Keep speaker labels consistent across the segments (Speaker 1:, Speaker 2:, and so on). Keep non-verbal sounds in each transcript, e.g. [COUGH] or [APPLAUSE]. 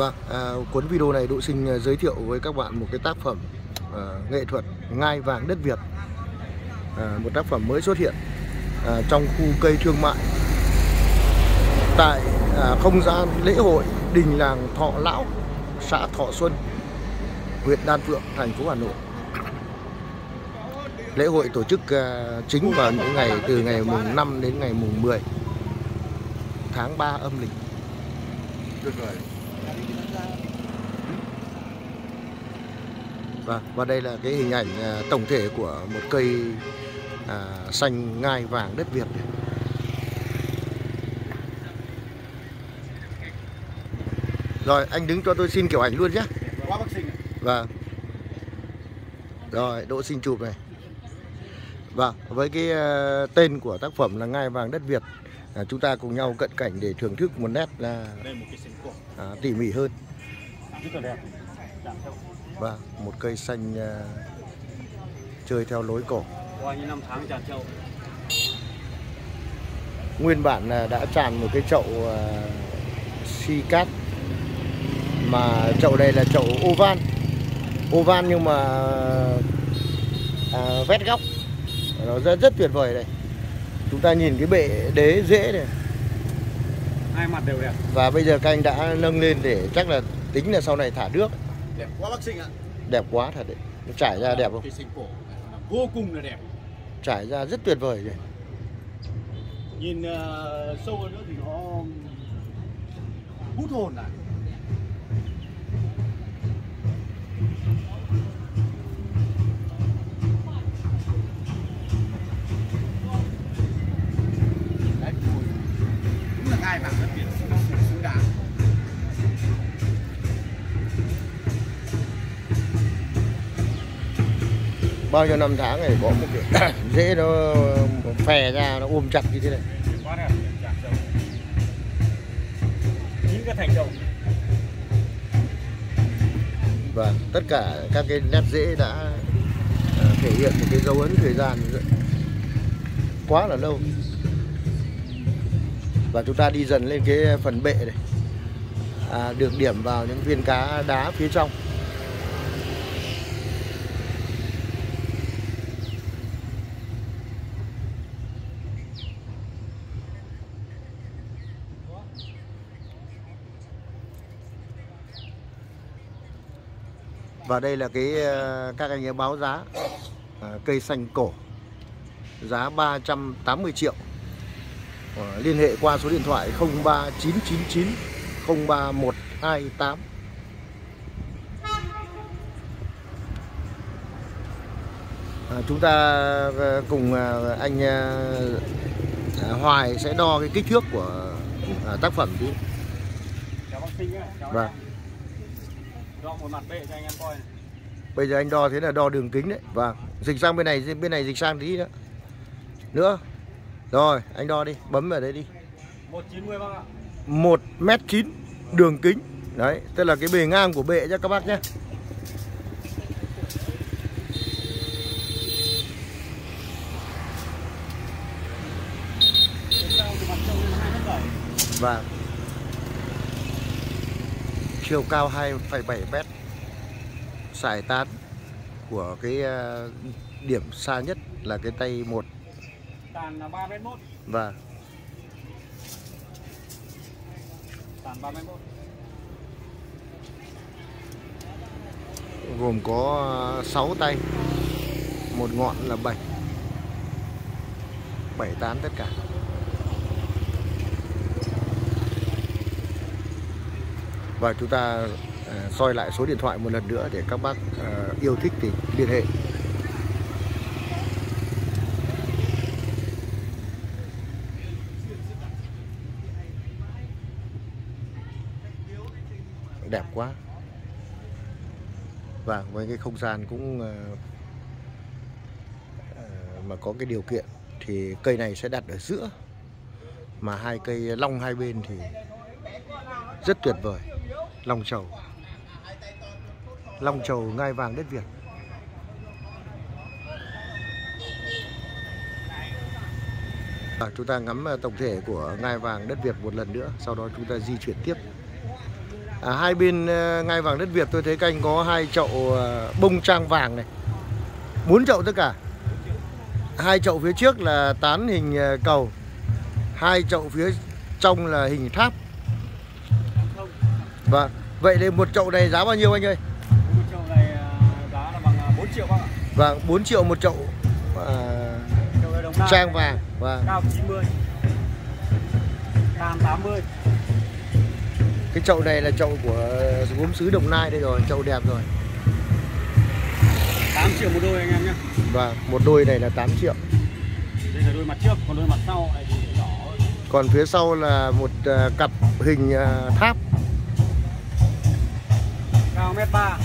Speaker 1: Vâng, à, cuốn video này Đỗ Sinh à, giới thiệu với các bạn một cái tác phẩm à, nghệ thuật Ngai vàng đất Việt. À, Một tác phẩm mới xuất hiện à, trong khu cây thương mại. Tại à, không gian lễ hội đình làng Thọ Lão, xã Thọ Xuân, huyện Đan Phượng, thành phố Hà Nội. Lễ hội tổ chức à, chính vào những ngày từ ngày mùng 5 đến ngày mùng 10 tháng 3 âm lịch.
Speaker 2: Được rồi.
Speaker 1: Vâng, và đây là cái hình ảnh à, tổng thể của một cây à, xanh ngai vàng đất Việt. này. Rồi, anh đứng cho tôi xin kiểu ảnh luôn nhé.
Speaker 2: Sinh.
Speaker 1: Vâng. Rồi, Đỗ xin chụp này. Vâng, với cái à, tên của tác phẩm là ngai vàng đất Việt, à, chúng ta cùng nhau cận cảnh để thưởng thức một nét là
Speaker 2: Đây sinh cổ.
Speaker 1: à, tỉ mỉ hơn.
Speaker 2: Là.
Speaker 1: Và một cây xanh à, chơi theo lối cổ. Nguyên bản là đã tràn một cái chậu uh, si cát mà chậu này là chậu oval oval nhưng mà à, vét góc nó rất rất tuyệt vời này chúng ta nhìn cái bệ đế dễ này
Speaker 2: Hai mặt đều đẹp.
Speaker 1: và bây giờ các anh đã nâng lên để chắc là tính là sau này thả nước
Speaker 2: Đẹp quá bác sinh ạ.
Speaker 1: đẹp quá thật đấy nó trải ra đẹp không
Speaker 2: sinh cổ vô cùng là đẹp.
Speaker 1: trải ra rất tuyệt vời này
Speaker 2: Nhìn ờ, sâu hơn nữa thì nó hút hồn lại. Ngai vàng đất Việt xứng đáng.
Speaker 1: bao nhiêu năm tháng này có một cái [COUGHS] dễ nó phè ra nó ôm chặt như thế này.
Speaker 2: Chín cái thành trâu
Speaker 1: và tất cả các cái nét dễ đã à, thể hiện một cái dấu ấn thời gian. Quá là lâu và chúng ta đi dần lên cái phần bệ này. À, được điểm vào những viên cá đá phía trong. Và đây là cái ờ, các anh ấy báo giá. À, cây xanh cổ. Giá 380 triệu. Ờ, liên hệ qua số điện thoại 03999 03128. À, chúng ta ờ, cùng ờ, anh à, Hoài sẽ đo cái kích thước của à, tác phẩm
Speaker 2: chào
Speaker 1: Vâng.
Speaker 2: anh em. Đo một mặt bệ cho anh em coi này.
Speaker 1: Bây giờ anh đo thế là đo đường kính đấy. Vâng. Dịch sang bên này, bên này dịch sang tí nữa. Nữa. Rồi, anh đo đi, bấm vào đây đi.
Speaker 2: 190 bác ạ.
Speaker 1: 1 đường kính. Đấy, tức là cái bề ngang của bệ cho các bác nhé. và vâng. Chiều cao 2,7 m. Sải tán của cái ờ, điểm xa nhất là cái tay 1
Speaker 2: tàn là 3 mét 1
Speaker 1: Vâng.
Speaker 2: Sàn 3 mét 1
Speaker 1: Gồm có ờ, 6 tay. Một ngọn là 7 7 tán tất cả. Và chúng ta ờ, soi lại số điện thoại một lần nữa để các bác ờ, yêu thích thì liên hệ. Đẹp quá. Và với cái không gian cũng ờ, ờ, mà có cái điều kiện thì cây này sẽ đặt ở giữa. Mà hai cây long hai bên thì rất tuyệt vời. Long trầu long trầu ngai vàng đất Việt. Và chúng ta ngắm ờ, tổng thể của ngai vàng đất Việt một lần nữa, sau đó chúng ta di chuyển tiếp à, hai bên uh, ngai vàng đất Việt tôi thấy canh có hai chậu uh, bông trang vàng này. Bốn chậu tất cả. Hai chậu phía trước là tán hình uh, cầu. Hai chậu phía trong là hình tháp. Và vậy thì một chậu này giá bao nhiêu anh ơi?
Speaker 2: Một chậu này à, giá là bằng 4 triệu bác ạ.
Speaker 1: Vâng 4 triệu một chậu
Speaker 2: chậu này đồng nai
Speaker 1: trang vàng. Và
Speaker 2: cao 90 cam 80
Speaker 1: cái chậu này là chậu của gốm sứ Đồng Nai đây rồi chậu đẹp rồi.
Speaker 2: 8 triệu một đôi anh em nhé.
Speaker 1: Và một đôi này là 8 triệu.
Speaker 2: Đây là đôi mặt trước còn đôi mặt sau này thì nhỏ hơn
Speaker 1: còn phía sau là một uh, cặp hình uh, tháp.
Speaker 2: Cao mét ba.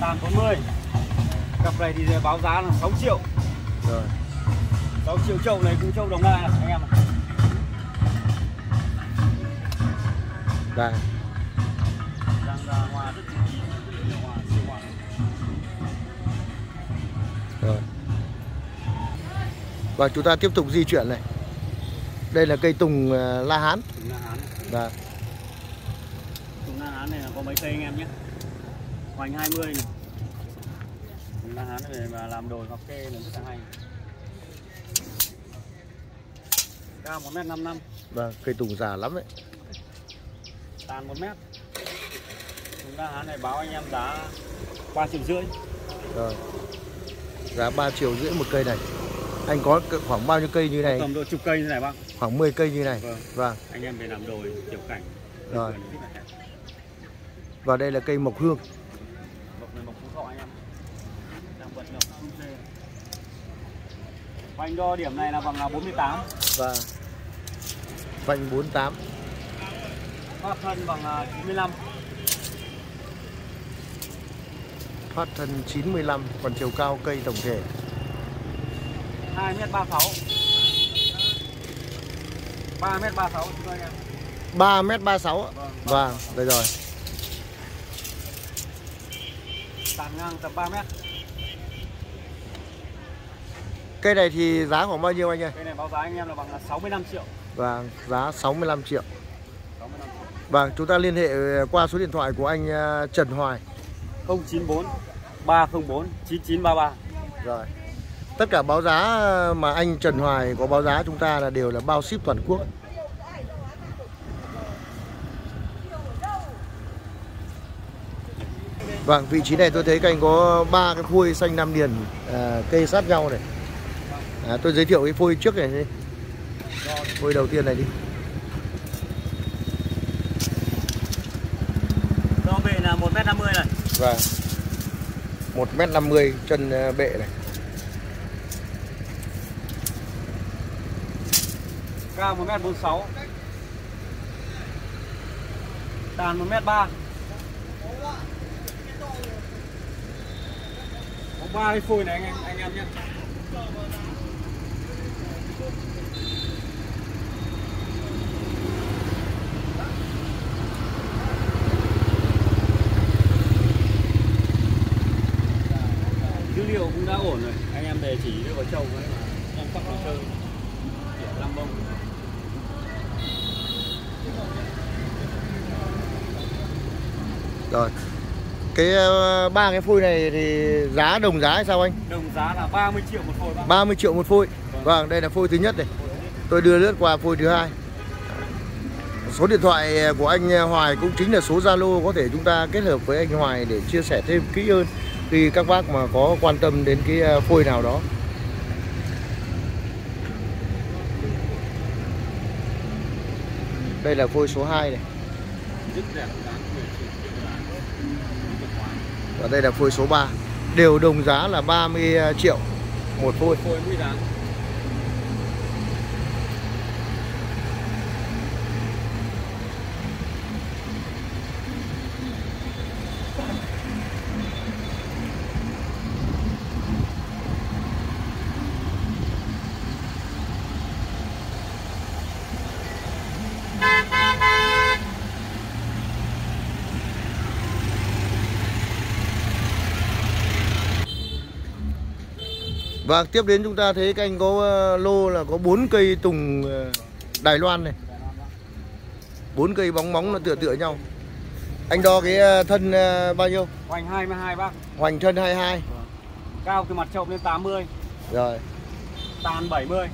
Speaker 2: Tàn 40 cặp này thì báo giá là 6 triệu.
Speaker 1: Rồi.
Speaker 2: 6 triệu chậu này cũng châu đồng nai anh em ạ. Hoa
Speaker 1: rồi. Và chúng ta tiếp tục di chuyển này. Đây là cây tùng uh, la hán.
Speaker 2: Tùng La Hán. Này.
Speaker 1: và
Speaker 2: Tùng La Hán này là có mấy cây anh em nhé? Hoành 20 này. Tùng La Hán này mà làm đồi hoặc kê là rất là hay. Cao 1m55
Speaker 1: và cây tùng già lắm đấy
Speaker 2: Tàn 1m Tùng La Hán này báo anh em giá 3 triệu rưỡi.
Speaker 1: Rồi. Giá 3 triệu rưỡi một cây này. Anh có khoảng bao nhiêu cây như này?
Speaker 2: Tầm độ chục cây như này bác.
Speaker 1: Khoảng 10 cây như này.
Speaker 2: Vâng.
Speaker 1: Và
Speaker 2: Anh em về làm đồi tiểu cảnh.
Speaker 1: Rồi. Và đây là cây mộc hương.
Speaker 2: Mộc này mộc phú thọ anh em. Đang bật dê Hoành đo điểm này là bằng là 48
Speaker 1: và vành 48
Speaker 2: Thoát thân bằng à, 95
Speaker 1: thoát thân 95 còn chiều cao cây tổng thể
Speaker 2: 2m36 3m36 chúng tôi nha
Speaker 1: 3m36 ạ.
Speaker 2: Vâng,
Speaker 1: Vâng, đây rồi.
Speaker 2: Tàn ngang tầm 3m
Speaker 1: Cây này thì giá khoảng bao nhiêu anh ơi?
Speaker 2: Cây này báo giá anh em là bằng là 65 triệu
Speaker 1: Vâng, giá 65 triệu.
Speaker 2: 65 triệu
Speaker 1: Vâng, chúng ta liên hệ qua số điện thoại của anh ờ, Trần Hoài.
Speaker 2: 094 304 9933
Speaker 1: Rồi. Tất cả báo giá mà anh Trần Hoài có báo giá chúng ta là đều là bao ship toàn quốc. Vâng, vị trí này tôi thấy cành có ba cái phôi xanh nam điền à, cây sát nhau này. À, tôi giới thiệu cái phôi trước này đi. Phôi đầu tiên này đi.
Speaker 2: Bệ là 1m50 này
Speaker 1: Vâng. 1m50 chân ờ, bệ này.
Speaker 2: Cao 1m46 Tàn 1m3 Có ba cái phôi này anh em anh em nhé liệu cũng đã ổn rồi anh em về chỉ đưa vào trâu ấy mà em cắt vào chơi kiểu năm bông
Speaker 1: Rồi. Cái ờ, ba cái phôi này thì giá đồng giá hay sao anh?
Speaker 2: đồng giá là 30 triệu một phôi bác
Speaker 1: 30 triệu một phôi. Vâng, đây là phôi thứ nhất này. Tôi đưa lướt qua phôi thứ hai. Số điện thoại của anh Hoài cũng chính là số Zalo có thể chúng ta kết hợp với anh Hoài để chia sẻ thêm kỹ hơn khi các bác mà có quan tâm đến cái à, phôi nào đó. Đây là phôi số 2 này và đây là phôi số 3. Đều đồng giá là 30 triệu một phôi. Và tiếp đến chúng ta thấy canh có ờ, lô là có 4 cây tùng ờ, Đài Loan này. bốn cây bóng móng nó tựa tựa nhau. Anh đo cái ờ, thân bao nhiêu?
Speaker 2: Hoành 22 bác.
Speaker 1: Hoành thân 22
Speaker 2: cao từ mặt trộm lên 80
Speaker 1: rồi.
Speaker 2: Tàn 70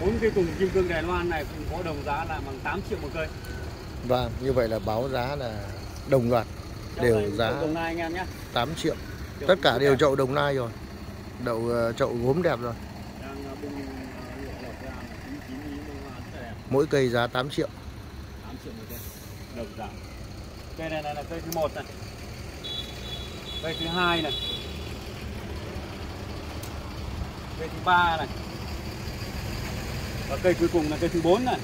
Speaker 2: bốn cây cùng kim cương Đài Loan này cũng có đồng giá là bằng 8 triệu một cây.
Speaker 1: Vâng như vậy là báo giá là đồng loạt đều giá
Speaker 2: đồng nai anh em nhé.
Speaker 1: 8 triệu tất cả đều chậu đồng nai rồi. Đậu ờ, chậu gốm đẹp rồi.
Speaker 2: Ờ, ờ,
Speaker 1: mỗi cây giá 8 triệu.
Speaker 2: 8 triệu một cây. Đồng giá cây này, này là cây thứ một này. Cây thứ hai này. Cây thứ ba này. Và cây cuối cùng là cây thứ bốn này.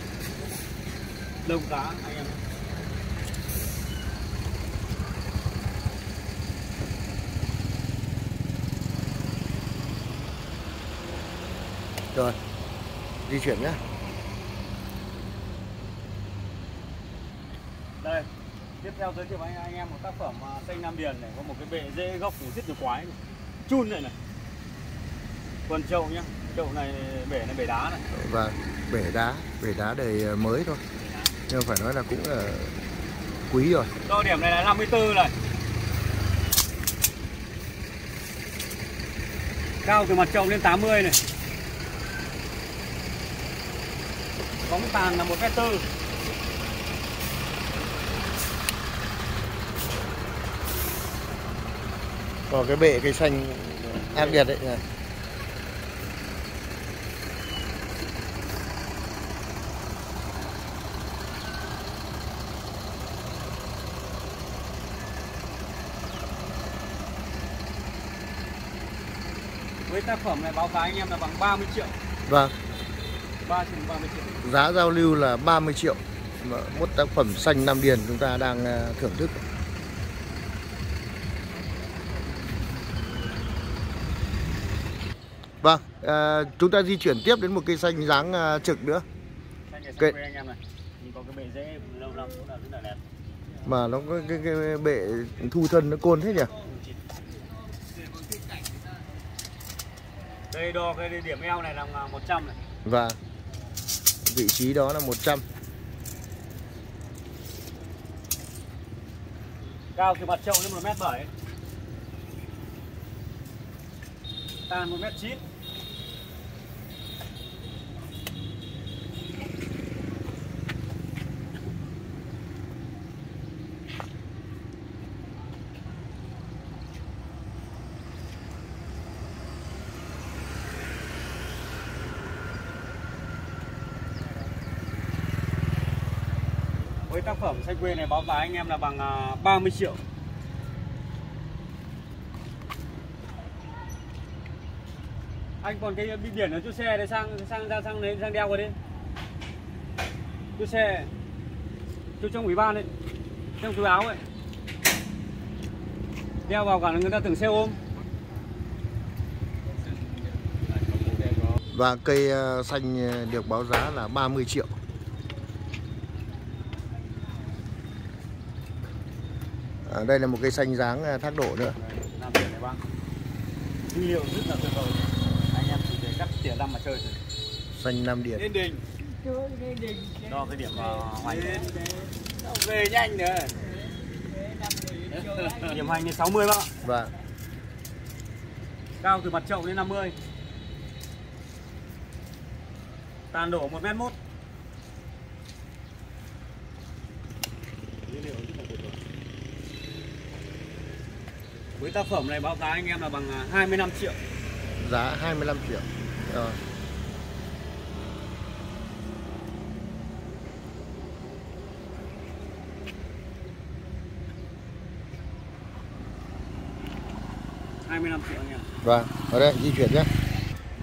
Speaker 2: Đồng giá anh em
Speaker 1: rồi di chuyển nhé
Speaker 2: đây tiếp theo giới thiệu với anh, anh em một tác phẩm à, xanh nam điền này có một cái bệ rễ gốc rất nhiều quái này. chun này này. Quần chậu nhá chậu này bể này bể đá này.
Speaker 1: Và bể đá bể đá đời ờ, mới thôi. Nhưng phải nói là cũng là quý rồi.
Speaker 2: Đo điểm này là 54 này. Cao từ mặt chậu lên 80 này bóng tàn là một mét tư.
Speaker 1: Còn cái bệ cây xanh ác liệt đấy. Này.
Speaker 2: với tác phẩm này báo giá anh em là bằng 30 triệu.
Speaker 1: Vâng
Speaker 2: 3 triệu 30 triệu
Speaker 1: giá giao lưu là 30 triệu. Một tác phẩm xanh Nam Điền chúng ta đang ờ, thưởng thức. Vâng, à, chúng ta di chuyển tiếp đến một cây xanh dáng à, trực nữa.
Speaker 2: Xanh này anh em này nhìn có cái bệ rễ lâu năm cũng là rất là đẹp
Speaker 1: mà nó có cái, cái bệ thu thân nó côn thế nhỉ?
Speaker 2: đây đo cái điểm eo này là 100 này.
Speaker 1: Và vị trí đó là 100
Speaker 2: cao từ mặt chậu lên 1 mét 7 tàn 1 mét 9 tác phẩm xanh quê này báo giá anh em là bằng à, 30 triệu. Anh còn cái bi biển ở chỗ xe đấy sang sang ra, sang lấy, sang đeo vào đi. Chỗ xe, chỗ trong ủy ban đấy trong túi áo ấy. Đeo vào cả là người ta tưởng xe ôm.
Speaker 1: Và cây à, xanh à, được báo giá là 30 triệu. À, Đây là một cây xanh dáng à, thác đổ nữa.
Speaker 2: Nguyên liệu rất là tuyệt vời. Anh em chỉ để cắt tỉa răm mà chơi thôi.
Speaker 1: Xanh Nam Điền.
Speaker 2: Lên đỉnh đo cái điểm hoành về nhanh nữa. [LAUGHS] Điểm hoành đến 60 bác ạ.
Speaker 1: Và
Speaker 2: cao từ mặt chậu đến 50 tàn đổ 1 mét 1 với tác phẩm này báo giá anh em là bằng à, 25 triệu
Speaker 1: giá 25 triệu Rồi.
Speaker 2: hai mươi triệu anh em
Speaker 1: Vâng, ở đây di chuyển nhé.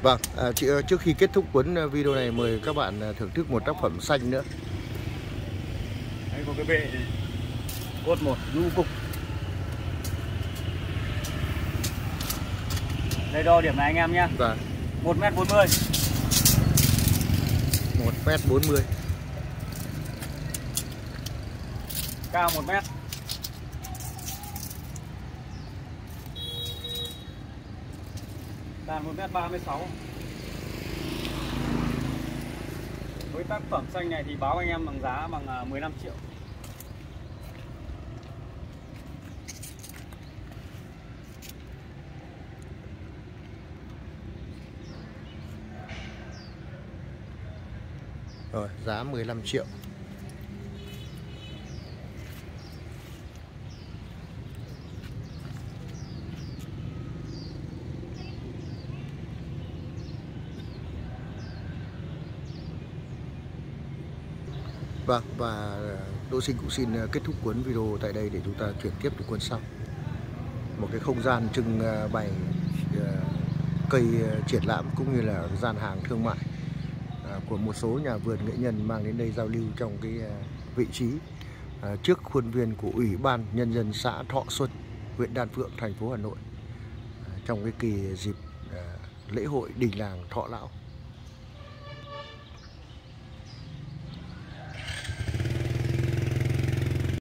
Speaker 1: Vâng, à, chị trước khi kết thúc cuốn à, video này mời các bạn à, thưởng thức một tác phẩm xanh nữa.
Speaker 2: Đây có cái bệ này. Cốt một du cục. Đây đo điểm này anh em nhé.
Speaker 1: Vâng,
Speaker 2: 1 m 40.
Speaker 1: 1m40.
Speaker 2: Cao 1 mét. Tàn 1 mét 36. với tác phẩm xanh này thì báo anh em bằng giá bằng à, 15 triệu
Speaker 1: Rồi, giá 15 triệu. Vâng, và ờ, Đỗ Sinh cũng xin ờ, kết thúc cuốn video tại đây để chúng ta chuyển tiếp đến cuốn sau. Một cái không gian trưng ờ, bày cây triển lãm cũng như là gian hàng thương mại À, của một số nhà vườn nghệ nhân mang đến đây giao lưu trong cái à, vị trí à, trước khuôn viên của Ủy ban Nhân dân xã Thọ Xuân, huyện Đan Phượng, thành phố Hà Nội trong cái kỳ dịp lễ hội đình làng Thọ Lão.